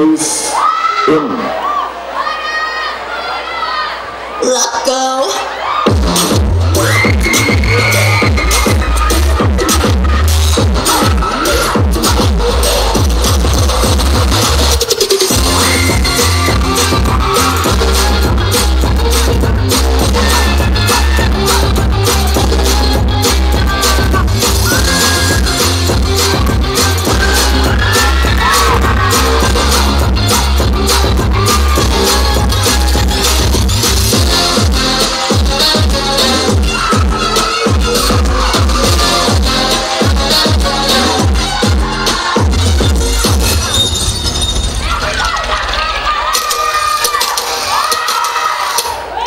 is in. Let go.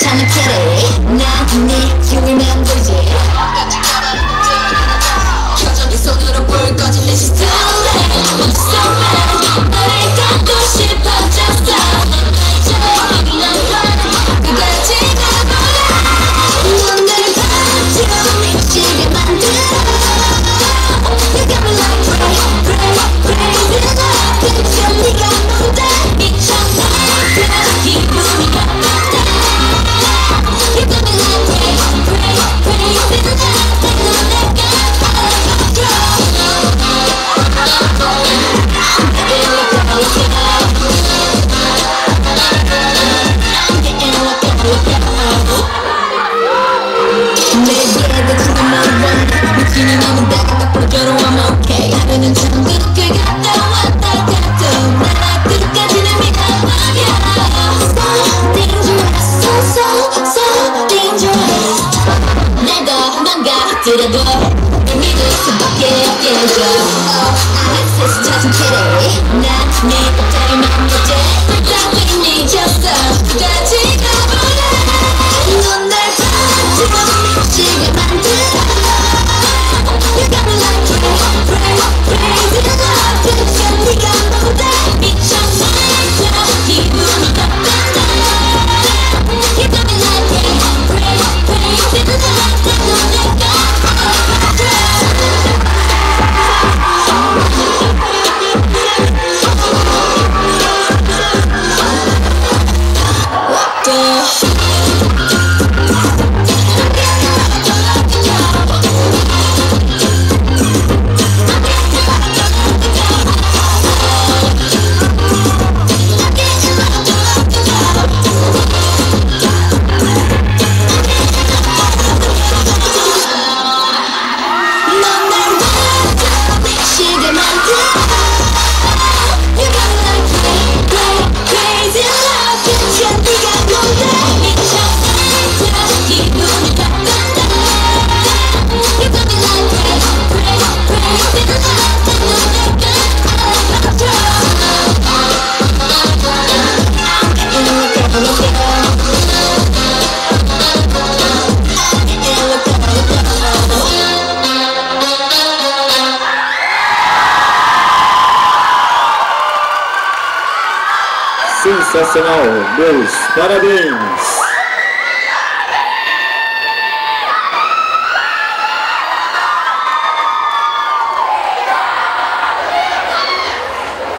time to get it. Now, me, you remember. 도망가 들여도 믿을 수밖에 없겠죠 Oh, I'm obsessed just kidding 난네 덕자리 맘 여자 Sensacional! Meus parabéns!